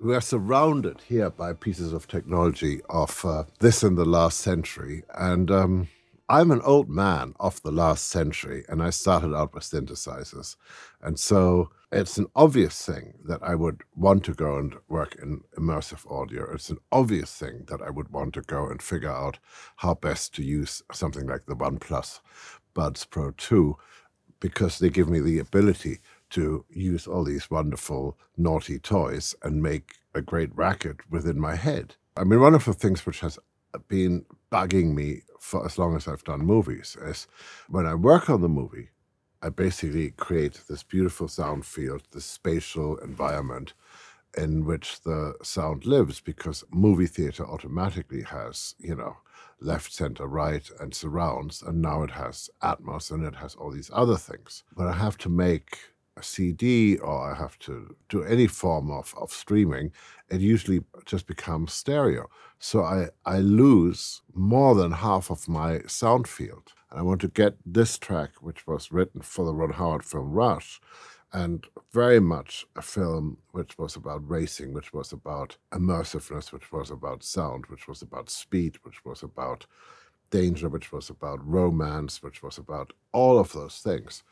we are surrounded here by pieces of technology of uh, this and the last century. And um, I'm an old man of the last century, and I started out with synthesizers. And so it's an obvious thing that I would want to go and work in immersive audio. It's an obvious thing that I would want to go and figure out how best to use something like the OnePlus Buds Pro 2 because they give me the ability to use all these wonderful, naughty toys and make a great racket within my head. I mean, one of the things which has been bugging me for as long as I've done movies is when I work on the movie, I basically create this beautiful sound field, this spatial environment in which the sound lives because movie theater automatically has, you know, left, center, right, and surrounds, and now it has Atmos and it has all these other things. But I have to make a CD or I have to do any form of, of streaming, it usually just becomes stereo. So I, I lose more than half of my sound field. And I want to get this track, which was written for the Ron Howard film Rush, and very much a film which was about racing, which was about immersiveness, which was about sound, which was about speed, which was about danger, which was about romance, which was about all of those things.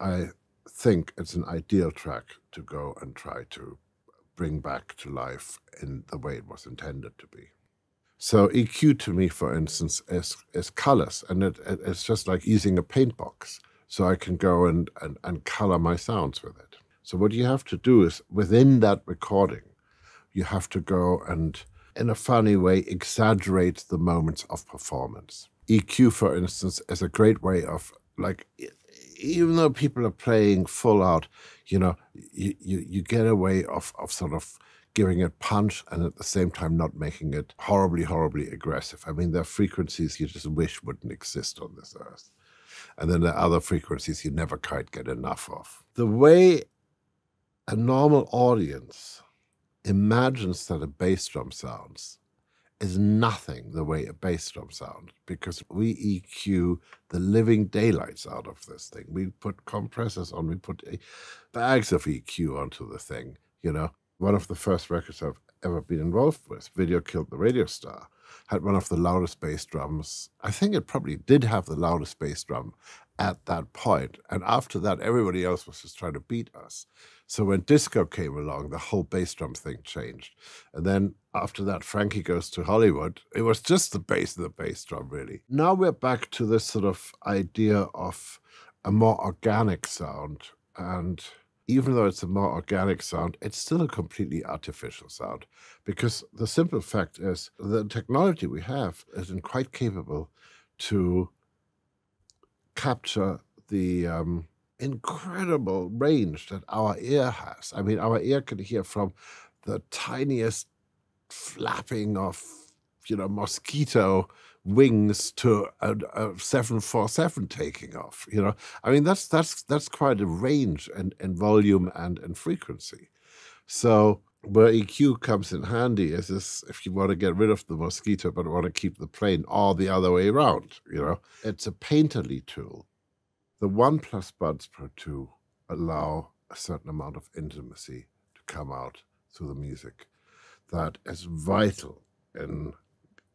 I think it's an ideal track to go and try to bring back to life in the way it was intended to be. So EQ to me, for instance, is is colors, and it, it, it's just like using a paint box. So I can go and, and, and color my sounds with it. So what you have to do is within that recording, you have to go and in a funny way exaggerate the moments of performance. EQ, for instance, is a great way of like even though people are playing full out, you know, you, you, you get a way of, of sort of giving it punch and at the same time not making it horribly, horribly aggressive. I mean, there are frequencies you just wish wouldn't exist on this earth. And then there are other frequencies you never quite get enough of. The way a normal audience imagines that a bass drum sounds is nothing the way a bass drum sounds because we EQ the living daylights out of this thing. We put compressors on, we put eh, bags of EQ onto the thing. You know, one of the first records I've ever been involved with, Video Killed the Radio Star, had one of the loudest bass drums. I think it probably did have the loudest bass drum at that point. And after that, everybody else was just trying to beat us. So when disco came along, the whole bass drum thing changed. And then after that, Frankie Goes to Hollywood, it was just the bass and the bass drum, really. Now we're back to this sort of idea of a more organic sound. And even though it's a more organic sound, it's still a completely artificial sound. Because the simple fact is, the technology we have isn't quite capable to capture the um, incredible range that our ear has. I mean, our ear can hear from the tiniest flapping of, you know, mosquito wings to a, a 747 taking off. You know, I mean, that's that's that's quite a range and, and volume and, and frequency. So where EQ comes in handy is this if you want to get rid of the mosquito but want to keep the plane all the other way around, you know. It's a painterly tool. The OnePlus Buds Pro 2 allow a certain amount of intimacy to come out through the music that is vital in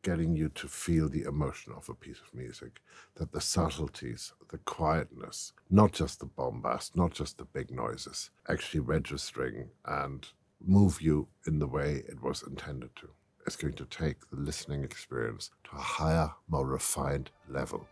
getting you to feel the emotion of a piece of music, that the subtleties, the quietness, not just the bombast, not just the big noises, actually registering and move you in the way it was intended to. It's going to take the listening experience to a higher, more refined level.